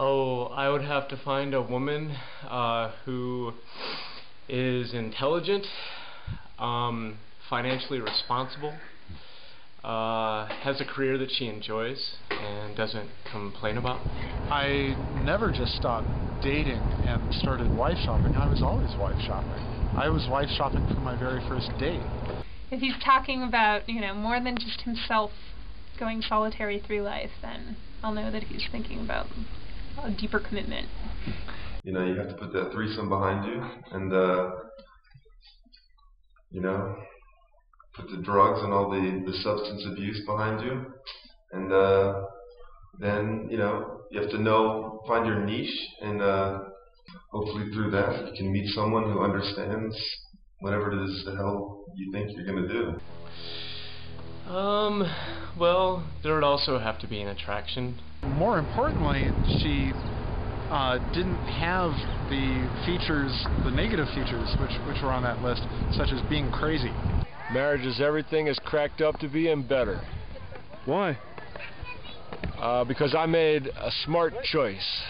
Oh, I would have to find a woman uh, who is intelligent, um, financially responsible, uh, has a career that she enjoys and doesn't complain about. I never just stopped dating and started wife shopping. I was always wife shopping. I was wife shopping from my very first date. If he's talking about, you know, more than just himself going solitary through life, then I'll know that he's thinking about a deeper commitment. You know, you have to put that threesome behind you and, uh, you know, put the drugs and all the, the substance abuse behind you. And, uh, then, you know, you have to know, find your niche and, uh, hopefully through that you can meet someone who understands whatever it is the hell you think you're going to do. Um, well, there would also have to be an attraction. More importantly, she uh, didn't have the features, the negative features, which, which were on that list, such as being crazy. Marriage is everything is cracked up to be and better. Why? Uh, because I made a smart choice.